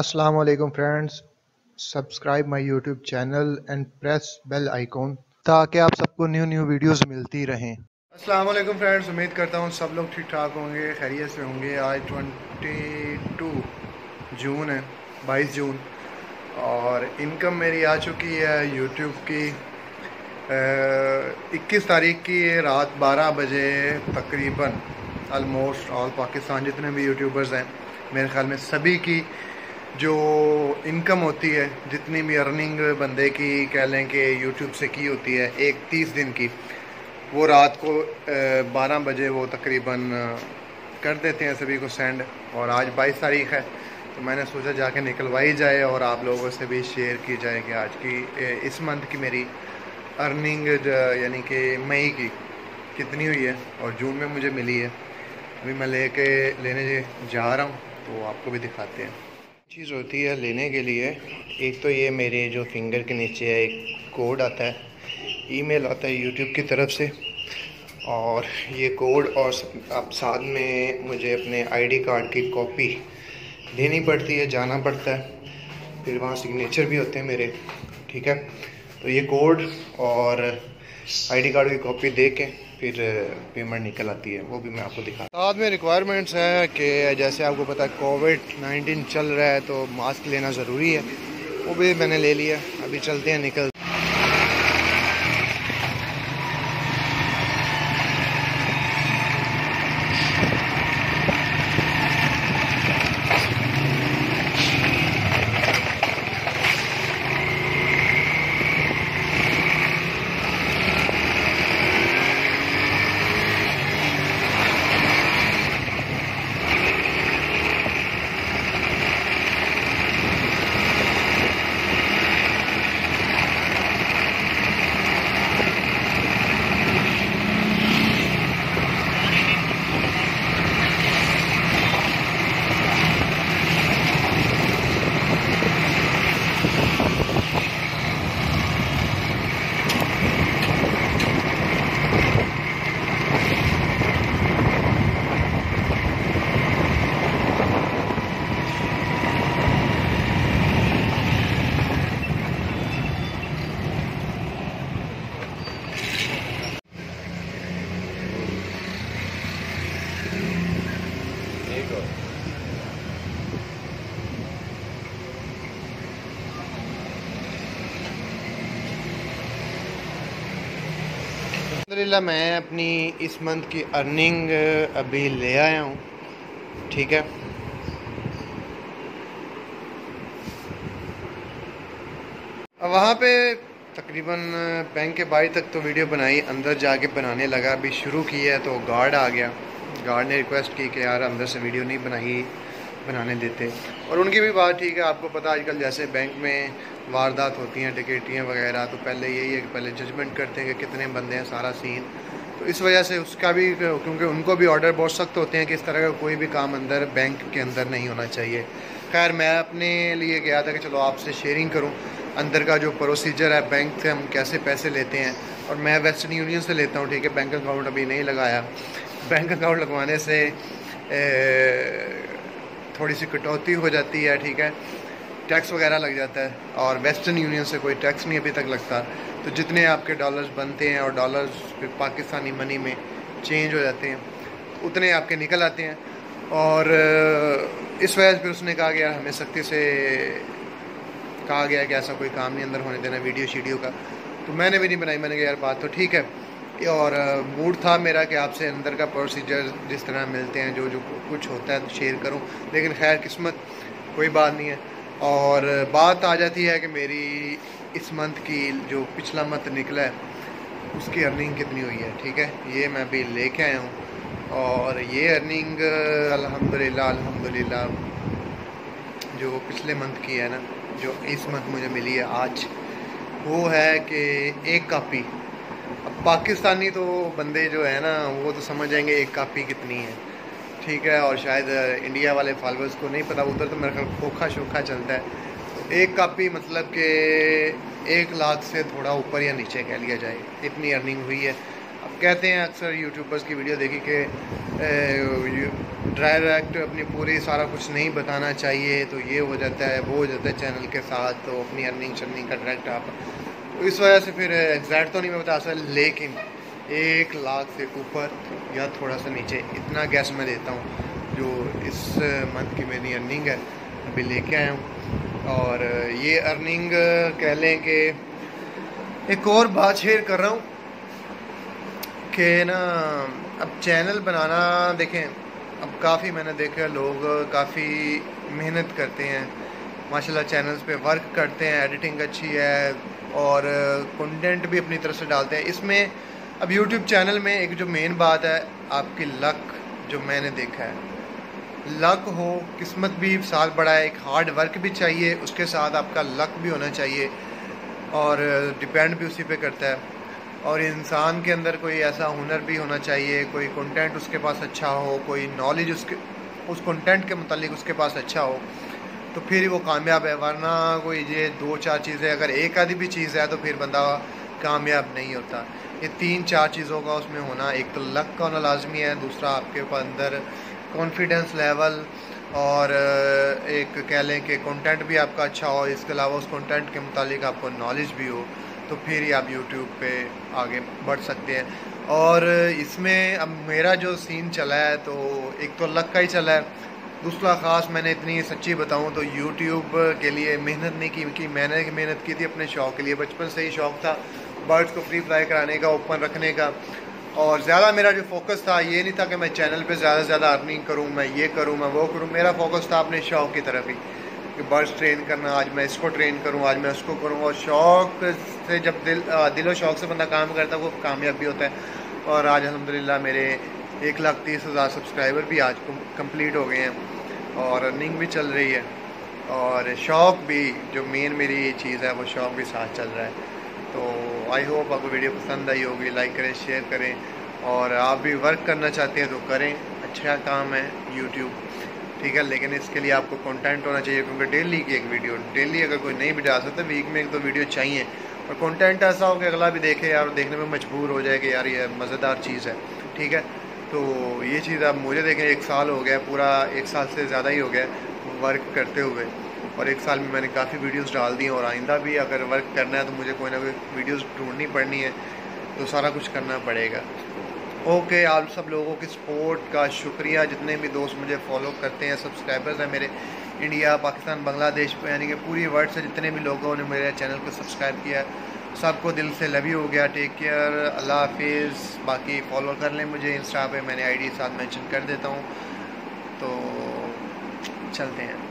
अस्सलाम वालेकुम friends subscribe my YouTube channel and press bell icon ताकि आप सबको न्यू न्यू वीडियोस मिलती रहें। अस्सलाम वालेकुम फ्रेंड्स उम्मीद करता हूँ सब लोग ठीक ठाक होंगे, खैरियत से होंगे। आज 22 जून है 22 जून, और इनकम मेरी आ चुकी है यूट्यूब की। इक्कीस तारीख की रात 12 बजे तकरीबन आलमोस्ट ऑल पाकिस्तान जितने भी यूट्यूबर्स हैं, मेरे ख्याल में सभी की जो इनकम होती है, जितनी भी अर्निंग बंदे की कह लें कि यूट्यूब से की होती है, एक तीस दिन की, वो रात को बारह बजे वो तकरीबन कर देते हैं सभी को सेंड और आज बाईस तारीख है तो मैंने सोचा जाके निकलवाई जाए और आप लोगों से भी शेयर की जाए कि आज की इस मंथ की मेरी अर्निंग यानी कि मई की कितनी हुई है और जून में मुझे मिली है। अभी मैं लेके, लेने जा रहा हूँ तो आपको भी दिखाते हैं। चीज़ होती है लेने के लिए। एक तो ये मेरे जो फिंगर के नीचे है, एक कोड आता है। ईमेल आता है यूट्यूब की तरफ़ से। और ये कोड और अब साथ में मुझे अपने आईडी कार्ड की कॉपी देनी पड़ती है, जाना पड़ता है। फिर वहाँ सिग्नेचर भी होते हैं मेरे, ठीक है? तो ये कोड और आईडी कार्ड की कॉपी दे के फिर पेमेंट निकल आती है, वो भी मैं आपको दिखा साथ में रिक्वायरमेंट्स है कि जैसे आपको पता है कोविड नाइन्टीन चल रहा है तो मास्क लेना ज़रूरी है। वो भी मैंने ले लिया, अभी चलते हैं निकल अलहमदिल्ला मैं अपनी इस मंथ की अर्निंग अभी ले आया हूँ, ठीक है? वहाँ पे तकरीबन बैंक के बाहर तक तो वीडियो बनाई, अंदर जाके बनाने लगा, अभी शुरू किया है तो गार्ड आ गया। गार्ड ने रिक्वेस्ट की कि यार, अंदर से वीडियो नहीं बनाई। बनाने देते। और उनकी भी बात ठीक है, आपको पता आजकल जैसे बैंक में वारदात होती हैं टिकटियाँ वगैरह तो पहले यही है कि पहले जजमेंट करते हैं कि कितने बंदे हैं, सारा सीन तो इस वजह से उसका भी, क्योंकि उनको भी ऑर्डर बहुत सख्त होते हैं कि इस तरह का कोई भी काम अंदर, बैंक के अंदर नहीं होना चाहिए। खैर, मैं अपने लिए गया था कि चलो आपसे शेयरिंग करूँ। अंदर का जो प्रोसीजर है, बैंक से हम कैसे पैसे लेते हैं, और मैं वेस्टर्न यूनियन से लेता हूँ, ठीक है? बैंक अकाउंट अभी नहीं लगाया। बैंक अकाउंट लगवाने से थोड़ी सी कटौती हो जाती है, ठीक है? टैक्स वगैरह लग जाता है और वेस्टर्न यूनियन से कोई टैक्स नहीं अभी तक लगता। तो जितने आपके डॉलर्स बनते हैं और डॉलर्स फिर पाकिस्तानी मनी में चेंज हो जाते हैं, उतने आपके निकल आते हैं। और इस वजह से फिर उसने कहा गया, हमें सख्ती से कहा गया कि ऐसा कोई काम नहीं, अंदर होने देना वीडियो शीडियो का। तो मैंने भी नहीं बनाई, मैंने कहा, यार, बात तो ठीक है। और मूड था मेरा कि आपसे अंदर का प्रोसीजर जिस तरह मिलते हैं, जो जो कुछ होता है तो शेयर करूँ। लेकिन खैर, किस्मत कोई बात नहीं है। और, बात आ जाती है कि मेरी इस मंथ की जो पिछला मंथ निकला है, उसकी अर्निंग कितनी हुई है, ठीक है? ये मैं अभी लेके आया हूँ। और ये अर्निंग अल्हम्दुलिल्लाह अल्हम्दुलिल्लाह, जो पिछले मंथ की है ना, जो इस मंथ मुझे मिली है आज, वो है कि एक कापी पाकिस्तानी तो बंदे जो है ना, वो तो समझ जाएँगे एक कापी कितनी है। ठीक है, और शायद इंडिया वाले फॉलोअर्स को नहीं पता, उधर तो मेरे ख्याल खोखा शोखा चलता है। तो एक कापी मतलब कि एक लाख से थोड़ा ऊपर या नीचे कह लिया जाए, इतनी अर्निंग हुई है। अब कहते हैं अक्सर यूट्यूबर्स की वीडियो देखी कि डायरेक्ट अपनी पूरी सारा कुछ नहीं बताना चाहिए तो ये हो जाता है, वो हो जाता है चैनल के साथ तो अपनी अर्निंग शर्निंग का डायरेक्ट आप इस वजह से फिर एग्जैक्ट तो नहीं मैं बता सकता, लेकिन एक लाख से ऊपर या थोड़ा सा नीचे, इतना गैस मैं देता हूँ, जो इस मंथ की मेरी अर्निंग है, अभी लेके आया हूँ। और ये अर्निंग कह लें कि एक और बात शेयर कर रहा हूँ कि ना, अब चैनल बनाना देखें, अब काफ़ी मैंने देखा, लोग काफ़ी मेहनत करते हैं। माशाल्लाह चैनल्स पे वर्क करते हैं एडिटिंग अच्छी है और कंटेंट भी अपनी तरफ़ से डालते हैं। इसमें अब यूट्यूब चैनल में एक जो मेन बात है, आपकी लक जो मैंने देखा है। लक हो, किस्मत भी साथ बढ़ा है एक हार्ड वर्क भी चाहिए, उसके साथ आपका लक भी होना चाहिए। और डिपेंड भी उसी पे करता है। और इंसान के अंदर कोई ऐसा हुनर भी होना चाहिए, कोई कंटेंट उसके पास अच्छा हो, कोई नॉलेज उसके, उस कंटेंट के मतलब उसके पास अच्छा हो। तो फिर वो कामयाब है, वरना कोई ये दो चार चीज़ें, अगर एक आधी भी चीज़ है तो फिर बंदा कामयाब नहीं होता। ये तीन चार चीज़ों का उसमें होना एक तो लक का होना लाजमी है, दूसरा आपके अंदर कॉन्फिडेंस लेवल और एक कह लें कि कंटेंट भी आपका अच्छा हो, इसके अलावा उस कंटेंट के मुतालिक आपको नॉलेज भी हो तो फिर ही आप यूट्यूब पे आगे बढ़ सकते हैं। और इसमें अब मेरा जो सीन चला है तो एक तो लक का ही चला है दूसरा ख़ास मैंने इतनी सच्ची बताऊँ तो यूट्यूब के लिए मेहनत नहीं की, कि मैंने मेहनत की थी अपने शौक़ के लिए। बचपन से ही शौक़ था बर्ड्स को फ्री फ्लाई कराने का ओपन रखने का। और ज़्यादा मेरा जो फोकस था, ये नहीं था कि मैं चैनल पे ज़्यादा से ज़्यादा अर्निंग करूँ, मैं ये करूँ, मैं वो करूँ। मेरा फोकस था अपने शौक़ की तरफ़ ही, कि बर्ड्स ट्रेन करना, आज मैं इसको ट्रेन करूँ, आज मैं उसको करूँ। और शौक़ से जब दिल, दिलो शौक़ से बंदा काम करता है, वो कामयाब भी होता है। और आज अलहमदिल्ला मेरे एक लाख तीस हज़ार सब्सक्राइबर भी आज कंप्लीट हो गए हैं और रनिंग भी चल रही है और शौक़ भी, जो मेन मेरी चीज़ है, वो शौक़ भी साथ चल रहा है। तो आई होप आपको वीडियो पसंद आई होगी लाइक करें शेयर करें और आप भी वर्क करना चाहते हैं तो करें। अच्छा काम है यूट्यूब ठीक है? लेकिन इसके लिए आपको कंटेंट होना चाहिए, क्योंकि डेली की एक वीडियो डेली अगर कोई नहीं भी डाल सकता वीक में एक दो तो वीडियो चाहिए। और कंटेंट ऐसा हो कि अगला भी देखे यार, देखने में मजबूर हो जाए कि यार ये मज़ेदार चीज़ है, ठीक है? तो ये चीज़ आप मुझे देखें, एक साल हो गया, पूरा एक साल से ज़्यादा ही हो गया वर्क करते हुए। और एक साल में मैंने काफ़ी वीडियोस डाल दी और आइंदा भी अगर वर्क करना है तो मुझे कोई ना कोई वीडियोस ढूंढनी पड़नी है तो सारा कुछ करना पड़ेगा। ओके आप सब लोगों की सपोर्ट का शुक्रिया। जितने भी दोस्त मुझे फॉलो करते हैं सब्सक्राइबर्स हैं मेरे इंडिया पाकिस्तान बांग्लादेश यानी कि पूरी वर्ल्ड से जितने भी लोगों ने मेरे चैनल को सब्सक्राइब किया सबको दिल से लव हो गया टेक केयर अल्लाह हाफिज़। बाकी फॉलो कर लें मुझे इंस्टा पे, मैंने आईडी साथ मेंशन कर देता हूँ। तो चलते हैं।